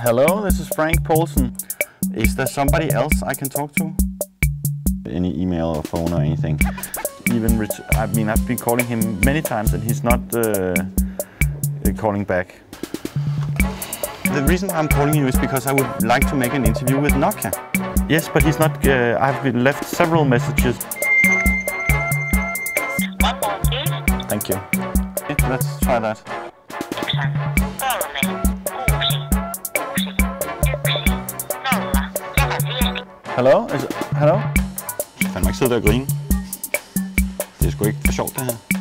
Hello, this is Frank Poulsen. Is there somebody else I can talk to? Any email or phone or anything? Even Rich, I mean, I've been calling him many times and he's not uh, calling back. The reason I'm calling you is because I would like to make an interview with Nokia. Yes, but he's not. Uh, I've been left several messages. One more, please. Thank you. Let's try that. Hello? Is? Kan man ikke sidde der og grine? Det er sgu ikke for sjovt, det her.